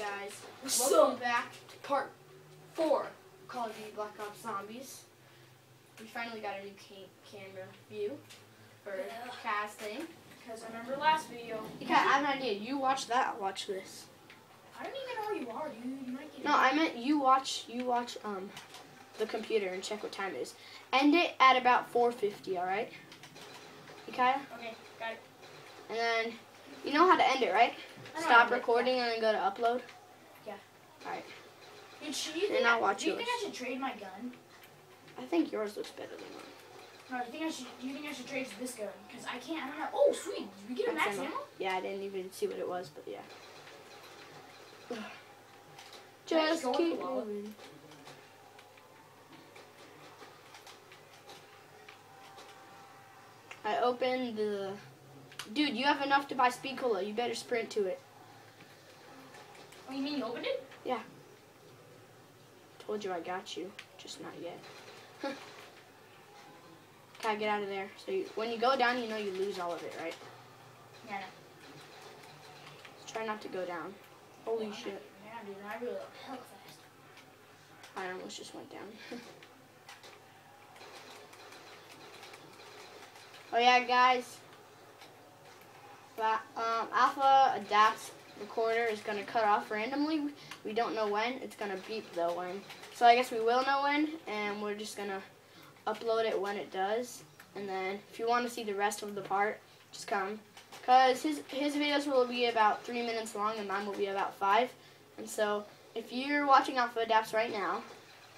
guys? What's Welcome up? back to part four of Call of Duty Black Ops Zombies. We finally got a new ca- camera view for Yeah. casting. Because I remember last video. Okay, I have an idea. You watch that, I'll watch this. I don't even know where you are, dude. You might get No, I meant you watch you watch um the computer and check what time it is. End it at about 4:50, all right? Okay? Okay, got it. And then you know how to end it, right? I know how to Stop end it, recording and then go to upload. Yeah. All right. Dude, should you And I'll I, watch do you think I should trade my gun? I think yours looks better than mine. No, I think I should. Do you think I should trade this gun? Because I can't. I don't have. Oh, sweet. Did we get a Max ammo. Yeah, I didn't even see what it was, but yeah. Just just keep moving. I opened the. Dude, you have enough to buy speed cola. You better sprint to it. Oh, you mean you opened it? Yeah. Told you I got you, just not yet. Okay, get out of there. So you, when you go down, you know you lose all of it, right? Yeah, no. Try not to go down. Holy Yeah, shit! Yeah, dude. I really hell fast. I almost just went down. oh yeah, guys. But, um, Alpha Adapts recorder is gonna cut off randomly. We don't know when. It's gonna beep though when. So I guess we will know when, and we're just gonna upload it when it does. And then if you want to see the rest of the part, just come. Cause his his videos will be about three minutes long, and mine will be about five. And so if you're watching Alpha Adapts right now,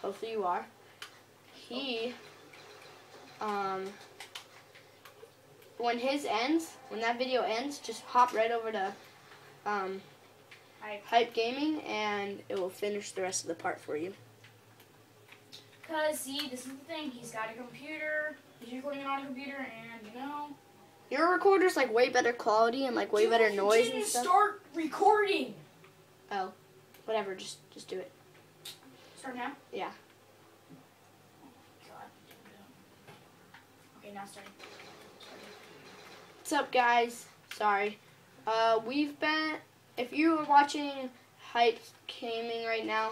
hopefully you are. He, um, when his ends, when that video ends, just hop right over to um, Hype. Hype Gaming, and it will finish the rest of the part for you. Cause see, this is the thing. He's got a computer. He's recording it on a computer, and you know. Your recorder's like way better quality and like way better noise and stuff. Start recording. Oh. Whatever, just just do it. Start now. Yeah. Okay, now starting. What's up, guys? Sorry. Uh, we've been. If you are watching Hype Gaming right now,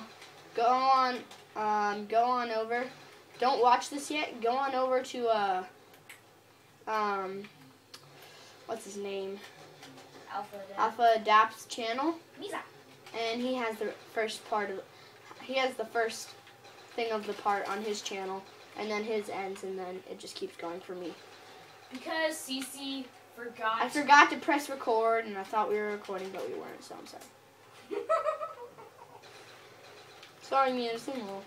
go on. Um, go on over. Don't watch this yet. Go on over to uh. Um. What's his name? Alpha. Then. Alpha Adapts channel, Misa. and he has the first part of. He has the first thing of the part on his channel, and then his ends, and then it just keeps going for me. Because CC forgot. I forgot to press record, and I thought we were recording, but we weren't, so I'm sorry. Sorry, mi encima.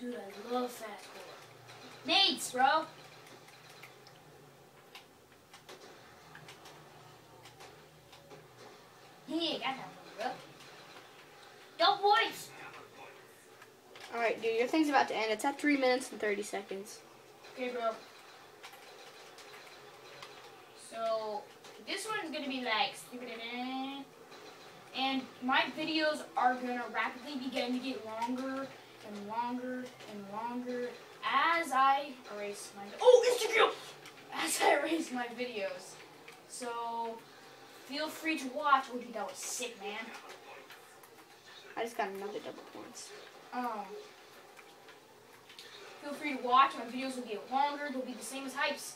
Dude, I love fast forward. Nades, bro. Yeah, got that one, bro. Double points. Alright, dude, your thing's about to end. It's at 3 minutes and 30 seconds. Okay, bro. So this one's gonna be like stupid eh? and my videos are gonna rapidly begin to get longer and longer and longer as I erase my oh Instagram as I erase my videos. So feel free to watch. Oh, dude, that was sick, man. I just got another double points. Um, feel free to watch. My videos will get longer. They'll be the same as hypes.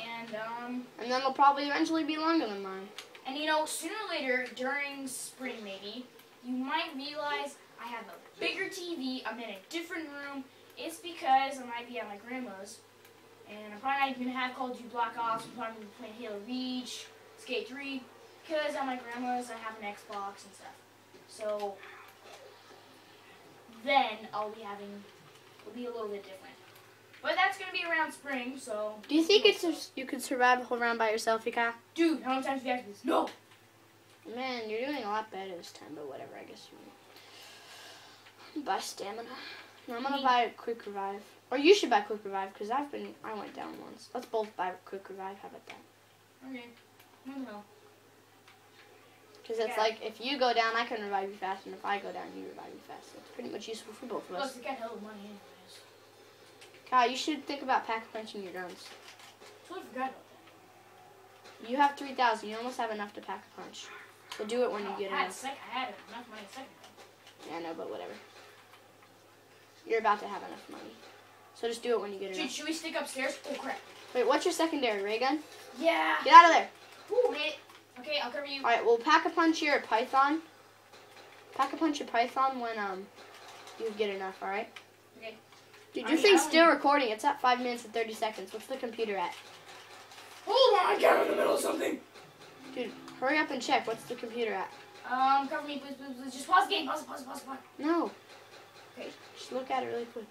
And um, And then they'll probably eventually be longer than mine. and you know, sooner or later during spring maybe, you might realize I have a bigger TV. I'm in a different room. It's because I might be at my grandma's, and I'm probably not even gonna have Call of Duty Black Ops. I'm probably gonna be playing Halo Reach, Skate 3, because at my grandma's I have an Xbox and stuff. So then I'll be having, it'll be a little bit different. But that's gonna be around spring, so. Do you think it's just, you could survive a whole round by yourself, Ika? Dude, how many times have you asked this? No! Man, you're doing a lot better this time, but whatever, I guess you Buy stamina. No, I'm gonna buy a quick revive. Or you should buy quick revive, because I've been, I went down once. Let's both buy quick revive, how about that? Okay. What the hell? Because it's Yeah. like, if you go down, I can revive you fast, and if I go down, you revive me fast. So it's pretty much useful for both of Plus, us. we got hell of money anyways. Kyle, you should think about pack punching your guns. Totally forgot about You have 3,000. You almost have enough to pack a punch. So do it when you Oh, get I had, enough. sec- I had enough money a second. Yeah, I know, but whatever. You're about to have enough money. So just do it when you get Should, enough. should we stick upstairs? Oh crap. Wait, what's your secondary? Ray gun? Yeah. Get out of there. Ooh. Okay, I'll cover you. Alright, well, pack a punch your python. Pack a punch your python when um you get enough, alright? Okay. Dude, I your mean, thing's still even- recording. It's at 5 minutes and 30 seconds. What's the computer at? Hold on, I'm in the middle of something. Dude, hurry up and check. What's the computer at? Um, cover me, please, please, please. Just pause the game. Pause, it, pause, pause, pause. No. Okay. Just look at it really quick.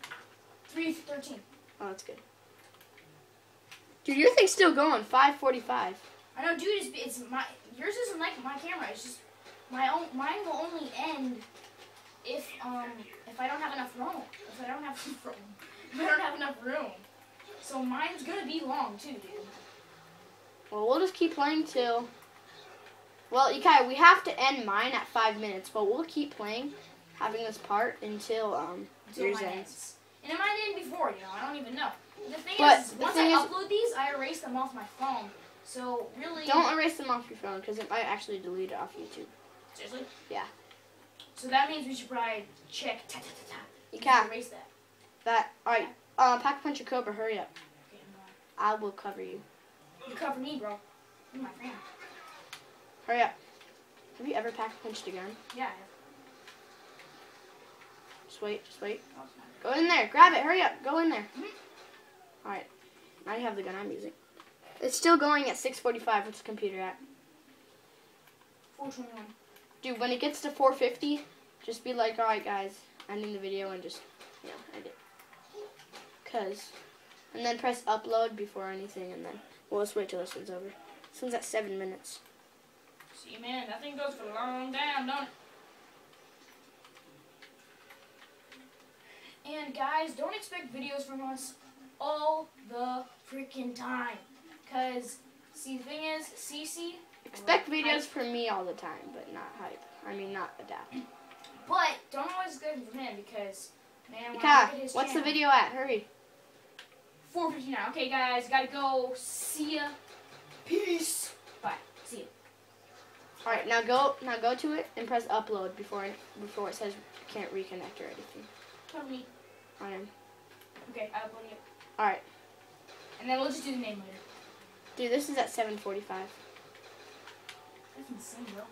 Three thirteen. Oh, that's good. Dude, your thing's still going. 545. I know, dude. It's, it's my yours isn't like my camera. It's just my own. Mine will only end if um if I don't have enough room. If I don't have enough room. If I don't have enough room. So mine's gonna be long too, dude. Well, we'll just keep playing till. Well, Ikai, we have to end mine at five minutes, but we'll keep playing, having this part until um Until yours ends. ends. And it might end before, you know. I don't even know. The thing But is, the once thing I is- upload these, I erase them off my phone. So really, Don't erase them off your phone because it might actually delete it off YouTube. seriously. Yeah. So that means we should probably check. Ta, ta, ta, ta. You can't. erase that. That all right. Uh, pack a punch your cobra. Hurry up. Okay, I'm going. I will cover you. You cover me, bro. You're my friend. Hurry up. Have you ever pack a punched a gun? Yeah. I have. Just wait. Just wait. Oh, Go in there. Grab it. Hurry up. Go in there. Mhm. All right. Now you have the gun I'm using. It's still going at 6:45. What's the computer at? 421. Dude, when it gets to 450, just be like, all right, guys, ending the video and just, you know, end it. Cause, and then press upload before anything, and then well, let's wait till this one's over. This one's at seven minutes. See, man, that thing goes for a long time, don't it? And guys, don't expect videos from us all the freaking time. Cause, see, the thing is, CC, Expect videos from me all the time, but not hype. I mean, not adapt. but don't always them from him because, man, when I Mika, look at his what's the video at? Hurry. 459. Okay, guys, gotta go. See ya. Peace. Bye. See ya. All right, now go, now go to it and press upload before it, before it says can't reconnect or anything. Tell me. I am. Okay, I'll upload it. All right, And then we'll just do the name later. Dude, this is at 7:45. That's insane, bro.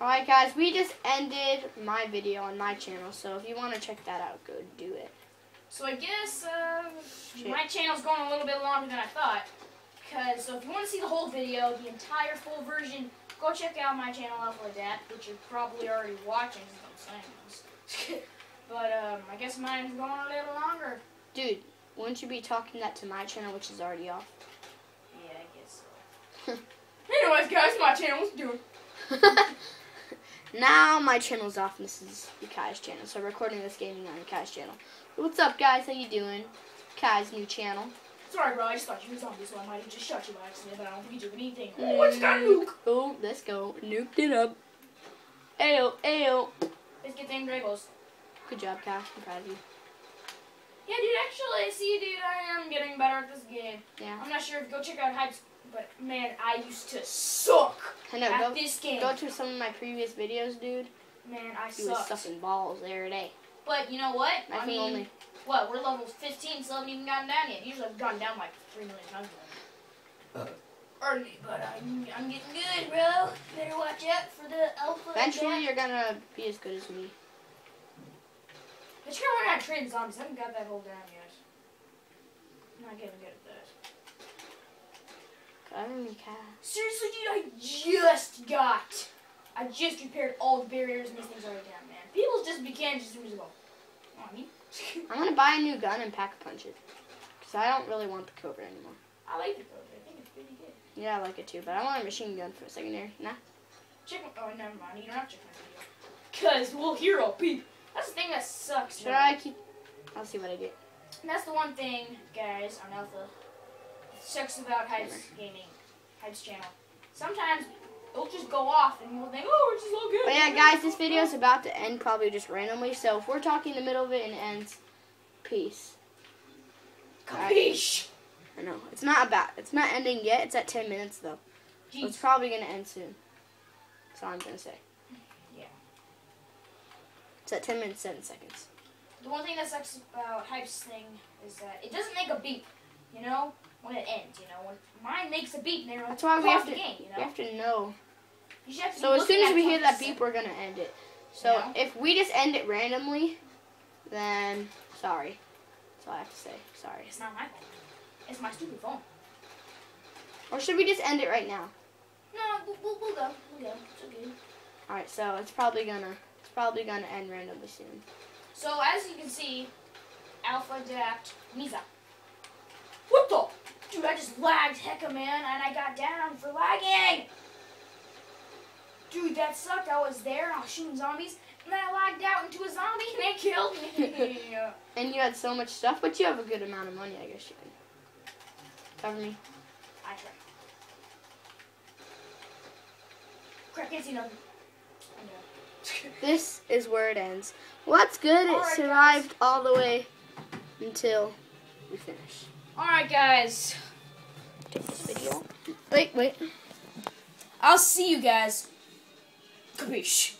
Alright guys, we just ended my video on my channel, so if you want to check that out, go do it. So I guess uh, my channel's going a little bit longer than I thought. Cause so if you want to see the whole video, the entire full version, go check out my channel Alpha Adapt, which you're probably already watching since I'm saying this. but um, I guess mine's going a little longer. Dude, wouldn't you be talking that to my channel, which is already off? Yeah, I guess so. Anyways, guys, my channel's doing. now my channel's off, and this is Kai's channel, so I'm recording this gaming on Kai's channel. What's up guys, how you doing? Kai's new channel. Sorry, bro. I just thought you were zombie, so I might have just shot you by accident, but I don't think you did anything. Mm. Oh, it's got nuke. Oh, let's go. Nuked it up. Ayo, ayo. Let's get them Dragos. Good job, Kai. I'm proud of you. Yeah, dude. Actually, see, dude, I am getting better at this game. Yeah. I'm not sure if go check out Hypes, but man, I used to suck I know, at go, this game. go to some of my previous videos, dude. man, I He was sucked. stuffing balls there every day. But you know what? I I mean, only. what? We're level 15, so I haven't even gotten down yet. Usually I've gone down like three million times. already. Uh. Early, but I'm, I'm getting good, bro. Better watch out for the alpha. Eventually, adapt. you're gonna be as good as me. I just gotta learn how to train zombies. I haven't got that whole down yet. I'm not getting good at that. Kai. Seriously, dude, I just got. I just repaired all the barriers and this thing's already down, man. People just began just ago. You know what I mean? I'm gonna buy a new gun and pack a punch it. Cause I don't really want the Cobra anymore. I like the Cobra. I think it's pretty good. Yeah, I like it too, but I want a machine gun for a secondary. Nah. Check my. Oh, never mind. You don't have to check my video. Cause we'll hero peep. That's the thing that sucks. Should bro. I keep? I'll see what I get. And that's the one thing, guys, on Alpha. Sucks about Hype's gaming, Hype's channel. Sometimes it'll just go off and we'll think, oh, it's just all good. But yeah, guys, this video is about to end probably just randomly. So if we're talking in the middle of it and it ends, peace. Capiche? I know. It's not about. It's not ending yet. It's at 10 minutes though. So it's probably gonna end soon. That's all I'm gonna say. Yeah. It's at 10 minutes 7 seconds. The one thing that sucks about Hype's thing is that it doesn't make a beep, you know, when it ends. You know, when mine makes a beep, and they're That's why we have the to. game. You We know, have to know. you have to So as soon as we hear that beep, we're gonna end it. So if we just end it randomly, then sorry. That's all I have to say. Sorry. it's not my fault. It's my stupid phone. Or should we just end it right now? No, we'll, we'll, we'll go. We'll go. It's okay. All right. So it's probably gonna. It's probably gonna end randomly soon. So as you can see, Alpha Adapt Misa. Dude, I just lagged hecka man, and I got down for lagging. Dude, that sucked. I was there and I was shooting zombies, and then I lagged out into a zombie and it killed me. And you had so much stuff, but you have a good amount of money, I guess you can. Cover me. I tried. Crap, can't see nothing. This is where it ends. Well, that's good. It All right, survived all the way until we finish. Alright, guys. Take this video. Wait, wait. I'll see you guys. Kabish.